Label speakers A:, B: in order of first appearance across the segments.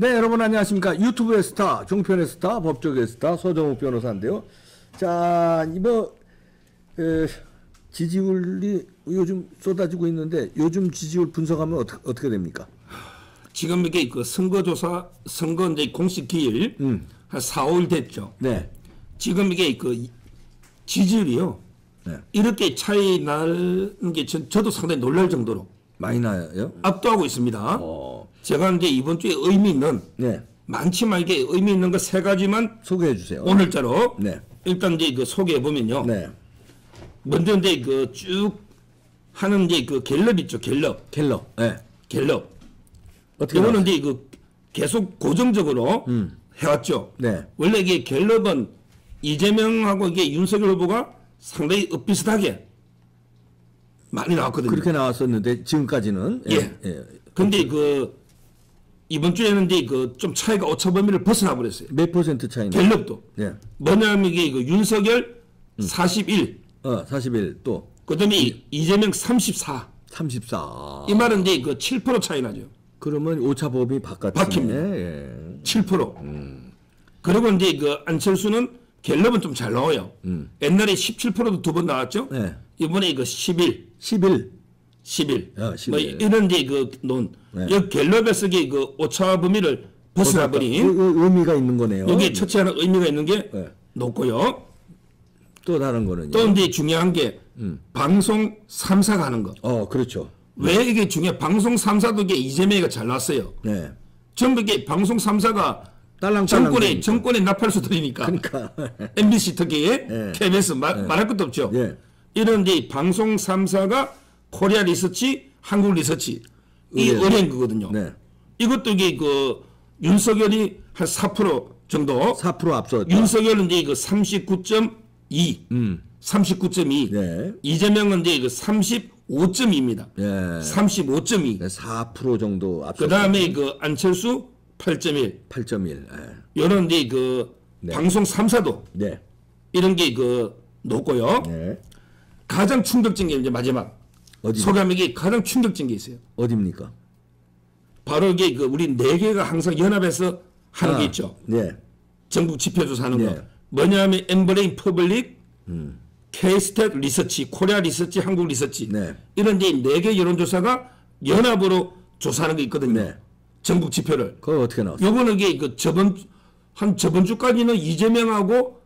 A: 네, 여러분 안녕하십니까. 유튜브의 스타, 종편의 스타, 법조계의 스타, 서정욱 변호사인데요. 자, 이번, 에, 지지율이 요즘 쏟아지고 있는데 요즘 지지율 분석하면 어떻게, 어떻게 됩니까?
B: 지금 이게 그 선거조사, 선거 이제 공식 기일 한 4, 5일 됐죠.
A: 네.
B: 지금 이게 그 지지율이요.
A: 네.
B: 이렇게 차이 나는 게 저, 저도 상당히 놀랄 정도로
A: 많이 나요?
B: 압도하고 있습니다.
A: 어.
B: 제가 이제 이번 주에 의미 있는
A: 네.
B: 많지만 이게 의미 있는 거 세 가지만
A: 소개해 주세요.
B: 오늘자로
A: 네.
B: 일단 이제 그 소개해 보면요.
A: 네.
B: 먼저 이제 그 쭉 하는 이제 그 갤럽 있죠. 갤럽.
A: 갤럽. 네.
B: 갤럽.
A: 어떻게
B: 이거는? 이제 그 계속 고정적으로 해왔죠.
A: 네.
B: 원래 이게 갤럽은 이재명하고 이게 윤석열 후보가 상당히 엇비슷하게 많이 나왔거든요.
A: 그렇게 나왔었는데 지금까지는
B: 예.
A: 예.
B: 근데 그 이번 주에는 이제 그 좀 차이가 오차 범위를 벗어나 버렸어요.
A: 몇 퍼센트 차이나?
B: 갤럽도.
A: 예.
B: 뭐냐면 이게 그 윤석열 41,
A: 어, 41 또
B: 그다음에 이- 이재명 34.
A: 34.
B: 이 말은 이제 그 7% 차이 나죠.
A: 그러면 오차 범위 바깥이네.
B: 바뀝니다.
A: 예.
B: 7%. 그리고 이제 그 안철수는 갤럽은 좀 잘 나와요. 옛날에 17%도 두 번 나왔죠.
A: 네.
B: 이번에 이거 11,
A: 11.
B: 11.
A: 아, 11.
B: 뭐 이런 이제 그 논.
A: 네.
B: 이 갤럽에서 이게 그 오차 범위를 벗어나 버린
A: 그, 그 의미가 있는 거네요.
B: 첫째 하나 의미가 있는 게
A: 네.
B: 높고요.
A: 또 다른 거는요.
B: 또 이제 중요한 게 방송 3사가 하는 거.
A: 어, 그렇죠.
B: 왜 이게 중요해? 방송 3사도 이게 이재명이가 잘 나왔어요.
A: 네.
B: 전부 이게 방송 3사가
A: 딸랑딸랑
B: 정권의
A: 되니까.
B: 정권의 나팔수들이니까.
A: 그러니까
B: MBC 특히
A: 예.
B: KBS 말, 말할 것도 없죠.
A: 예.
B: 이런 이제 방송 3사가 코리아 리서치, 한국 리서치 이
A: 의뢰.
B: 의뢰인 거거든요.
A: 네.
B: 이것도 이게 그 윤석열이 한 4% 정도,
A: 4% 앞섰다.
B: 윤석열은 이제 그 39.2, 39.2,
A: 네.
B: 이재명은 이제 그 35.2입니다.
A: 예.
B: 35.2.
A: 네, 4% 정도 앞섰.
B: 그 다음에 그 안철수 8.1.
A: 8.1. 예.
B: 이런 이제 그 방송 3사도
A: 네.
B: 이런 게 그 높고요.
A: 네.
B: 가장 충격적인 게 이제 마지막
A: 어디
B: 소감에게 가장 충격적인 게 있어요.
A: 어디입니까?
B: 바로 이게 그 우리 네 개가 항상 연합해서 하는
A: 아,
B: 게 있죠.
A: 네.
B: 전국 지표조사 하는
A: 네.
B: 거. 뭐냐면 엠브레인 퍼블릭, K스탯 리서치, 코리아 리서치, 한국 리서치.
A: 네.
B: 이런 이제 네개 여론조사가 연합으로 조사하는 게 있거든요.
A: 네.
B: 전국 지표를.
A: 그거 어떻게 나왔어요?
B: 요거는 이게 그 저번 한 저번 주까지는 이재명하고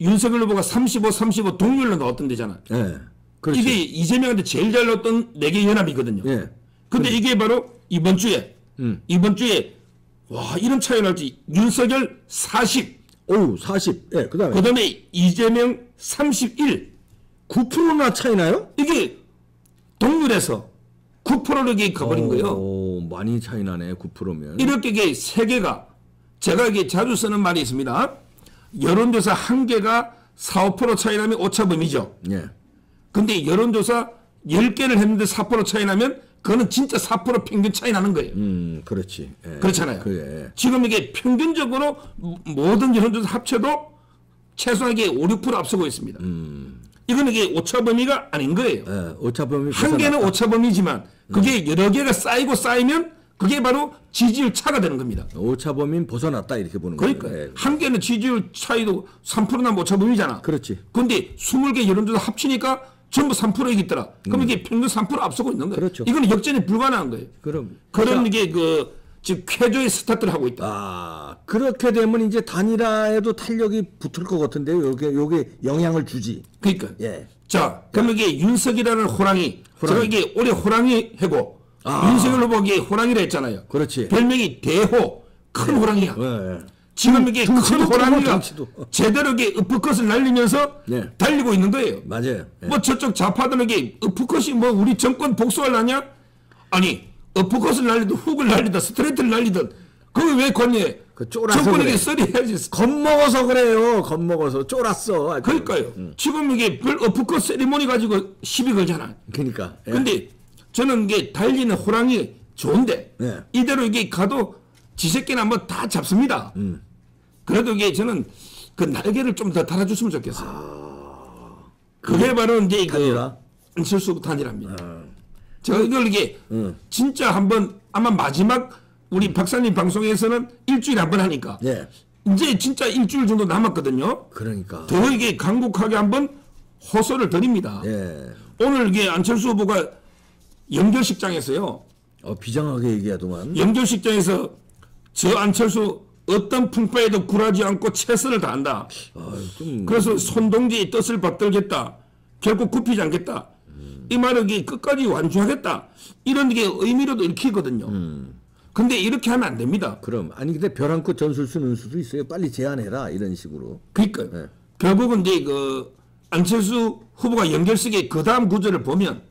B: 윤석열 후보가 35, 35 동률로 나왔던 데잖아.
A: 예. 그렇죠.
B: 이게 이재명한테 제일 잘 나왔던 네개 연합이거든요.
A: 예.
B: 근데 이게 바로 이번 주에 이번 주에 와 이런 차이 날지 윤석열 40
A: 오, 40. 예. 그 다음에
B: 그 다음에 이재명 31
A: 9%나 차이 나요?
B: 이게 동률에서 9%로 이게 가버린 거예요.
A: 오, 많이 차이 나네. 9%면.
B: 이렇게 이게 세 개가 제가 이게 자주 쓰는 말이 있습니다. 여론조사 한 개가 4, 5% 차이 나면 오차범위죠.
A: 예.
B: 근데 여론조사 10개를 했는데 4% 차이 나면 그거는 진짜 4% 평균 차이 나는 거예요.
A: 음, 그렇지. 예.
B: 그렇잖아요.
A: 그래.
B: 지금 이게 평균적으로 모- 모든 여론조사 합쳐도 최소한 이게 5, 6% 앞서고 있습니다. 이거는 이게 오차 범위가 아닌 거예요.
A: 예. 오차 범위
B: 한 개는
A: 벗어났다.
B: 오차 범위지만 그게 여러 개가 쌓이고 쌓이면 그게 바로 지지율 차가 되는 겁니다.
A: 오차 범위는 벗어났다 이렇게 보는
B: 그러니까
A: 거예요. 예.
B: 한 개는 지지율 차이도 3%나 오차 범위잖아.
A: 그렇지.
B: 근데 20개 여론조사 합치니까 전부 3%이겠더라. 그럼 이게 평균 3% 앞서고 있는 거예요.
A: 음. 그렇죠.
B: 이거는 역전이 불가능한 거예요.
A: 그럼
B: 그런 게 그 지금 쾌조의 스타트를 하고 있다.
A: 아, 그렇게 되면 이제 단일화에도 탄력이 붙을 것 같은데요. 요게 요게 영향을 주지.
B: 그러니까.
A: 예.
B: 자, 그럼 이게 윤석이라는 호랑이. 제가 이게 올해 호랑이 해고
A: 아.
B: 윤석열 후보가 호랑이라 했잖아요.
A: 그렇지.
B: 별명이 대호. 큰 호랑이야.
A: 예. 예.
B: 지금 이게 큰 호랑이가
A: 등치도.
B: 제대로 이게 으프컷을 날리면서
A: 네.
B: 달리고 있는 거예요.
A: 맞아요. 예.
B: 뭐 저쪽 좌파들은 이게 으프컷이 뭐 우리 정권 복수하려냐? 아니 으프컷을 날리든 훅을 날리든 스트레이트를 날리든 그걸 왜 권유해?
A: 그 쫄아서
B: 정권에게
A: 그래.
B: 썰이 해야지.
A: 겁먹어서 그래요. 겁먹어서 쫄았어.
B: 그러니까요. 지금 이게 별 어프컷 세리머니 가지고 시비 걸잖아.
A: 그러니까. 예.
B: 근데 저는 이게 달리는 호랑이 좋은데
A: 네.
B: 이대로 이게 가도 지새끼는 한번 다 잡습니다.
A: 음.
B: 그래도 이게 저는 그 날개를 좀 더 달아줬으면 좋겠어요. 그게 바로 이제 그
A: 단일화?
B: 안철수 단일화입니다. 제가 이걸 이게 진짜 한번 아마 마지막 우리 박사님 방송에서는 일주일에 한 번 하니까
A: 예.
B: 이제 진짜 일주일 정도 남았거든요.
A: 그러니까.
B: 더 이게 강국하게 한번 호소를 드립니다.
A: 예.
B: 오늘 이게 안철수 후보가 연결식장에서요.
A: 어, 비장하게 얘기하더만.
B: 연결식장에서 저 안철수 어떤 풍파에도 굴하지 않고 최선을 다한다.
A: 아, 좀
B: 그래서 손동지의 뜻을 받들겠다. 결국 굽히지 않겠다. 이 말을 이게 끝까지 완주하겠다. 이런 게 의미로도 읽히거든요. 근데 이렇게 하면 안 됩니다.
A: 그럼 아니 근데 벼랑 끝 전술 쓰는 수도 있어요. 빨리 제안해라 이런 식으로.
B: 그러니까
A: 네.
B: 결국은 이제 그 안철수 후보가 연결식의 그 다음 구절을 보면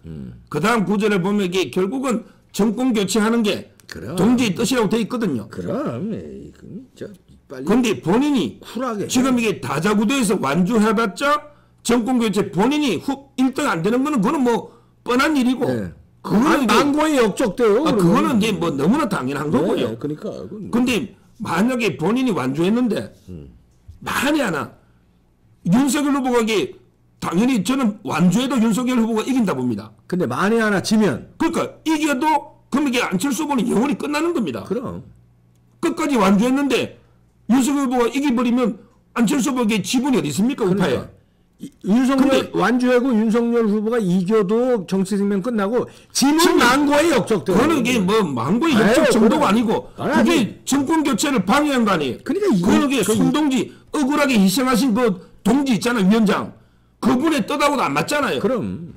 B: 그 다음 구절을 보면 이게 결국은 정권 교체하는 게
A: 그럼.
B: 동지의 뜻이라고 돼 있거든요.
A: 그럼 에이, 저 빨리
B: 근데 본인이
A: 쿨하게.
B: 지금 이게 다자구도에서 완주해봤자 정권 교체 본인이 후 1등 안 되는 거는 그거는 뭐 뻔한 일이고
A: 네.
B: 그거는
A: 망고에 역적돼요.
B: 아. 그거는 이제 뭐 너무나 당연한 거고요.
A: 네, 그러니까 그건
B: 근데 만약에 본인이 완주했는데 만에 하나 윤석열 후보가 이게 당연히 저는 완주해도 윤석열 후보가 이긴다 봅니다.
A: 근데 만에 하나 지면
B: 그러니까 이겨도 그럼 이게 안철수 후보는 영원히 끝나는 겁니다.
A: 그럼
B: 끝까지 완주했는데 윤석열 후보가 이겨버리면 안철수 후보에게 지분이 어디 있습니까? 우파에.
A: 그러니까 이- 윤석열 완주하고 윤석열 후보가 이겨도 정치 생명 끝나고 지면
B: 지면-
A: 망고에 역적돼요.
B: 그거는 이게 뭐 망고의 역적 정도가 아니고
A: 아니,
B: 그게 정권 교체를 방해한 거 아니에요.
A: 그러니까
B: 그게
A: 그-
B: 송동지 억울하게 희생하신 그 동지 있잖아요 위원장. 그분의 뜻하고도 안 맞잖아요.
A: 그럼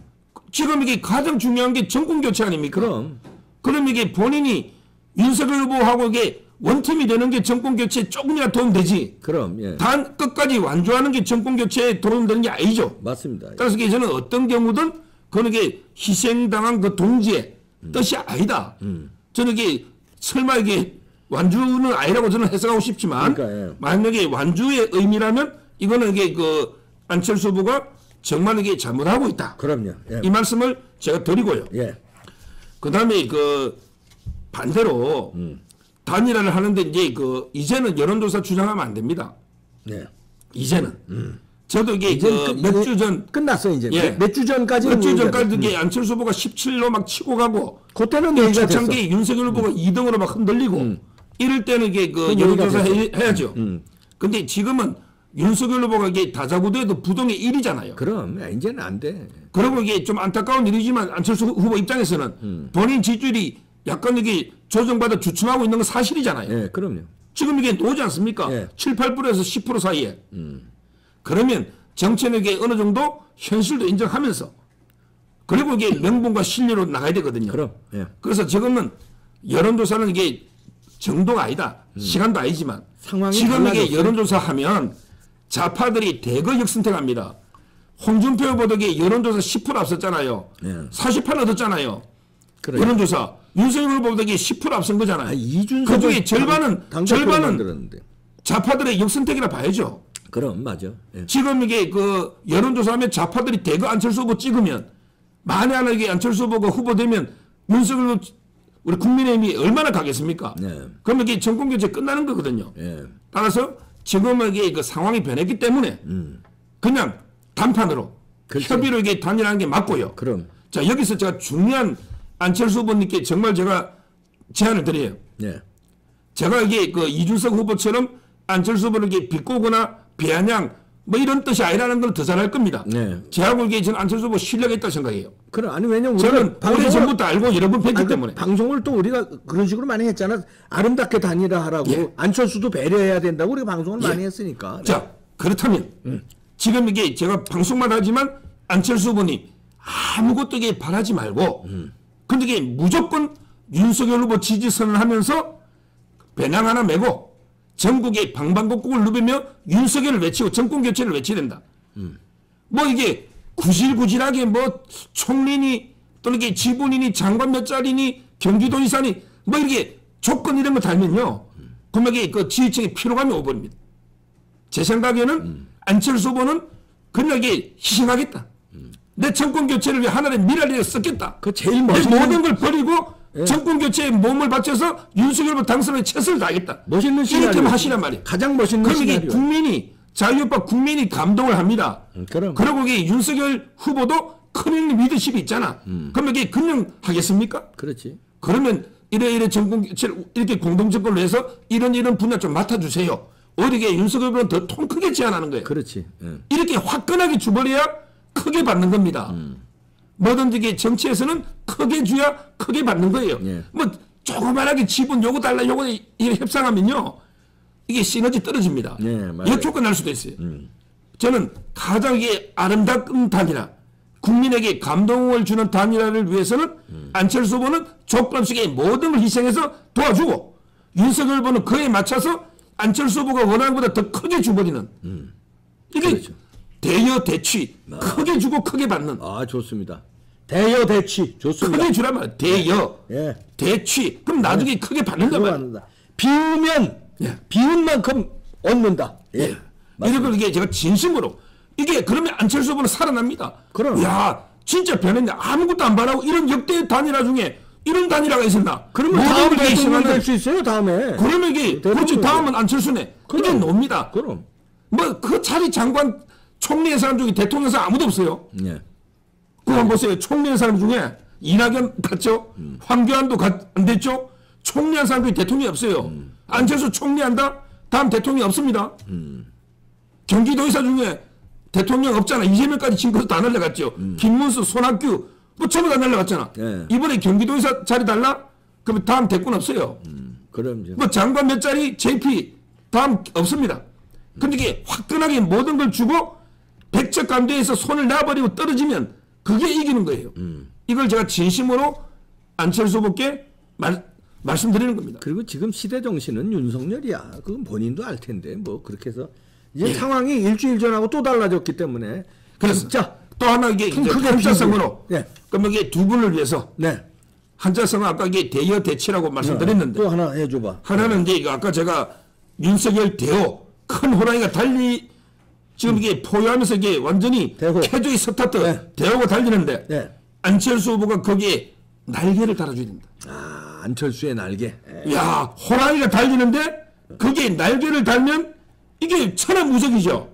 B: 지금 이게 가장 중요한 게 정권 교체 아닙니까?
A: 그럼
B: 그럼 이게 본인이 윤석열 후보하고 이게 원팀이 되는 게 정권 교체에 조금이나 도움되지.
A: 그럼 예
B: 단 끝까지 완주하는 게 정권 교체에 도움되는 게 아니죠.
A: 맞습니다.
B: 따라서 이게 저는 어떤 경우든 그는 게 희생당한 그 동지의 뜻이 아니다. 저는 이게 설마 이게 완주는 아니라고 저는 해석하고 싶지만
A: 그러니까, 예.
B: 만약에 완주의 의미라면 이거는 이게 그 안철수 후보가 정말 이게 잘못하고 있다.
A: 그럼요. 예.
B: 이 말씀을 제가 드리고요.
A: 예.
B: 그 다음에 그 반대로 단일화를 하는데 이제 그 이제는 여론조사 주장하면 안 됩니다.
A: 예.
B: 이제는. 저도 이게
A: 이제
B: 그 몇주 전,
A: 끝났어 이제
B: 예.
A: 몇주 전까지
B: 몇 주 전까지 이게 안철수 후보가 17로 막 치고 가고,
A: 그때는 얘기가. 음.
B: 초창기 윤석열 후보가 2등으로 막 흔들리고, 이럴 때는 이게 그 여론조사
A: 얘기가
B: 해, 해야죠. 근데 지금은 윤석열 후보가 이게 다자구도에도 부동의 1위잖아요.
A: 그럼 야, 이제는 안 돼.
B: 그리고 이게 좀 안타까운 일이지만 안철수 후보 입장에서는
A: 음.
B: 본인 지지율이 약간 이게 조정받아 주춤하고 있는 건 사실이잖아요.
A: 예, 그럼요.
B: 지금 이게 나오지 않습니까?
A: 예.
B: 7, 8%에서 10% 사이에. 그러면 정치인에게 어느 정도 현실도 인정하면서 그리고 이게 명분과 신뢰로 나가야 되거든요.
A: 그럼 예.
B: 그래서 지금은 여론조사는 이게 정도가 아니다. 시간도 아니지만
A: 상황이
B: 지금 이게
A: 달라졌어요.
B: 여론조사 하면 좌파들이 대거 역선택합니다. 홍준표 후보덕이 여론조사 10% 앞섰잖아요.
A: 예.
B: 48 얻었잖아요.
A: 그래요.
B: 여론조사 윤석열 후보덕이 10% 앞선 거잖아요.
A: 아, 이준석
B: 그중에 절반은 절반은
A: 만들었는데.
B: 좌파들의 역선택이라 봐야죠.
A: 그럼 맞아. 예.
B: 지금 이게 그 여론조사하면 좌파들이 대거 안철수 후보 찍으면 만에 하나 이게 안철수 후보가 후보되면 윤석열 우리 국민의힘이 얼마나 가겠습니까?
A: 네.
B: 그러면 이게 정권 교체 끝나는 거거든요.
A: 예.
B: 따라서 지금은 이게 그 상황이 변했기 때문에 그냥 단판으로
A: 음. 그렇지.
B: 협의로 이게 단일하는 게 맞고요.
A: 그럼
B: 자 여기서 제가 중요한 안철수 후보님께 정말 제가 제안을 드려요.
A: 예.
B: 제가 이게 그 이준석 후보처럼 안철수 후보를 이게 비꼬거나 비아냥 뭐 이런 뜻이 아니라는 걸 더 잘할 겁니다.
A: 네.
B: 제하고 이게 저는 안철수 후보 신뢰가 있다 생각해요.
A: 그럼 아니 왜냐면
B: 저는
A: 방송을-
B: 전부터 알고 여러 번 뵀기 때문에.
A: 방송을 또 우리가 그런 식으로 많이 했잖아. 아름답게 다니라 하라고
B: 예.
A: 안철수도 배려해야 된다고 우리가 방송을
B: 예.
A: 많이 했으니까.
B: 자 그렇다면 지금 이게 제가 방송만 하지만 안철수 후보님 아무것도 이게 바라지 말고 근데 이게 무조건 윤석열 후보 지지선을 하면서 배낭 하나 메고 전국의 방방곡곡을 누비며 윤석열을 외치고 정권 교체를 외쳐야 된다. 뭐 이게 구질구질하게 뭐 총리니 또는 이게 지분이니 장관 몇 자리니 경기도지사니 뭐 이렇게 조건 이런 거 달면요. 그러면 이게 그 지지층의 피로감이 오버립니다. 제 생각에는 안철수 후보는 그냥 이게 희생하겠다. 내 정권 교체를 위해 하나의 미래를 썼겠다.
A: 그 제일
B: 내
A: 멋있는
B: 모든 걸 버리고 정권 교체에 몸을 바쳐서 윤석열 당선에 최선을 다하겠다.
A: 멋있는
B: 이렇게
A: 시나리오.
B: 하시란 말이에요.
A: 가장 멋있는
B: 그럼 이게
A: 시나리오.
B: 국민이 자유협박 국민이 감동을 합니다.
A: 음, 그럼.
B: 그리고 이게 윤석열 후보도 큰 리더십이 있잖아. 그럼 이게 금융하겠습니까?
A: 그렇지.
B: 그러면 이래 이래 정권 교체를 이렇게 공동 정권을 해서 이런 이런 분야 좀 맡아주세요. 어리게 윤석열 후보는 더통 크게 제안하는 거예요.
A: 그렇지. 예.
B: 이렇게 화끈하게 주버려야 크게 받는 겁니다. 뭐든지 정치에서는 크게 줘야 크게 받는 거예요.
A: 예.
B: 뭐 조그만하게 지분 요거 달라 요거 이- 이 협상하면요 이게 시너지 떨어집니다.
A: 예.
B: 역효과 날 수도 있어요. 저는 가장 이게 아름다운 단일화, 국민에게 감동을 주는 단일화를 위해서는 안철수 후보는 조건 속에 모든 걸 희생해서 도와주고 윤석열 후보는 그에 맞춰서 안철수 후보가 원하는 것보다 더 크게 줘버리는 이게
A: 그렇죠.
B: 대여 대취 크게 주고 크게 받는
A: 아 좋습니다. 대여 대취 좋습니다.
B: 크게 주란 말이야 대여
A: 예.
B: 대취 그럼 나중에 크게 받는단 말이야
A: 들어간다. 비우면
B: 예.
A: 비운 만큼 얻는다. 예.
B: 예. 이런 이게 제가 진심으로 이게 그러면 안철수 후보는 살아납니다.
A: 그럼.
B: 야 진짜 변했네 아무것도 안 바라고 이런 역대 단일화 중에 이런 단일화가 있었나?
A: 그러면 다음
B: 게
A: 대통령
B: 희생하는-
A: 될수 있어요. 다음에.
B: 그러면 이게 그렇지
A: 될
B: 다음은 안철수네. 이게
A: 그럼.
B: 놉니다.
A: 그럼.
B: 뭐 그 자리 장관 총리의 사람 중에 대통령 사람 아무도 없어요.
A: 예.
B: 그거 한번 보세요. 총리의 사람 중에 이낙연 갔죠. 황교안도 가- 안 됐죠. 총리한 사람 중에 대통령이 없어요. 안철수 총리한다? 다음 대통령이 없습니다. 경기도의사 중에 대통령 없잖아. 이재명까지 친구도 다 날려갔죠. 김문수, 손학규 뭐 전부 다 날려갔잖아.
A: 예.
B: 이번에 경기도의사 자리 달라? 그러면 다음 대권 없어요.
A: 그럼 이제
B: 뭐 장관 몇 자리 JP 다음 없습니다. 근데 이게 화끈하게 모든 걸 주고 백척 감대에서 손을 놔버리고 떨어지면 그게 이기는 거예요. 이걸 제가 진심으로 안철수 후보께 말, 말씀드리는 겁니다.
A: 그리고 지금 시대 정신은 윤석열이야. 그건 본인도 알 텐데 뭐 그렇게 해서 이제
B: 예.
A: 상황이 일주일 전하고 또 달라졌기 때문에
B: 그래서
A: 진짜
B: 또 하나 이게
A: 통
B: 이제 한자성으로.
A: 예.
B: 그럼 이게 두 분을 위해서
A: 네.
B: 한자성어는 아까 이게 대여 대치라고 말씀드렸는데
A: 또 하나 해줘봐.
B: 하나는 이제 이거 아까 제가 윤석열 대호 큰 호랑이가 달리 지금 이게 포효하면서 이게 완전히
A: 대호.
B: 캐조이 스타트
A: 네.
B: 대호가 달리는데
A: 네.
B: 안철수 후보가 거기에 날개를 달아줘야 됩니다.
A: 아 안철수의 날개. 예.
B: 야 호랑이가 달리는데 거기에 날개를 달면 이게 천하무적이죠.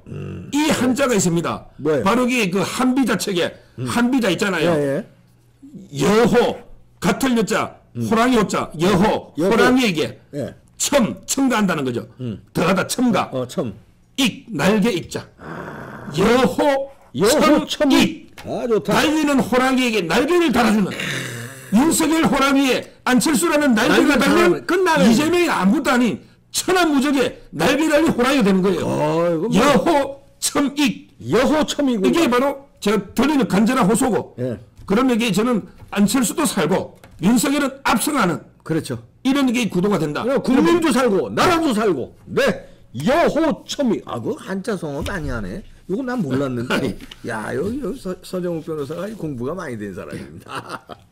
B: 이 한자가 있습니다.
A: 뭐예요?
B: 바로 이게 그 한비자 책에 한비자 있잖아요.
A: 예, 예.
B: 여호 같은 여자 호랑이 호자 여호
A: 여호.
B: 호랑이에게
A: 예.
B: 첨 첨가한다는 거죠. 더하다 첨가
A: 어 참.
B: 익 날개 익자 여호
A: 여호
B: 첨 익.
A: 아 좋다.
B: 달리는 호랑이에게 날개를 달아주는 윤석열 호랑이에 안철수라는 날개가
A: 달아면 끝나는
B: 이재명이 아무것도 아닌 천하무적에 날개 달린 호랑이가 되는 거예요.
A: 어 이거 뭐
B: 여호 첨익. 이게 바로 제가 드리는 간절한 호소고
A: 예.
B: 그러면 이게 저는 안철수도 살고 윤석열은 압승하는
A: 그렇죠.
B: 이런 게 구도가 된다.
A: 국민도 살고 나라도 살고. 네. 여호첨이. 아그 한자 성어 많이 하네. 이거 난 몰랐는데. 야 여기, 여기 서, 서정욱 변호사가 공부가 많이 된 사람입니다.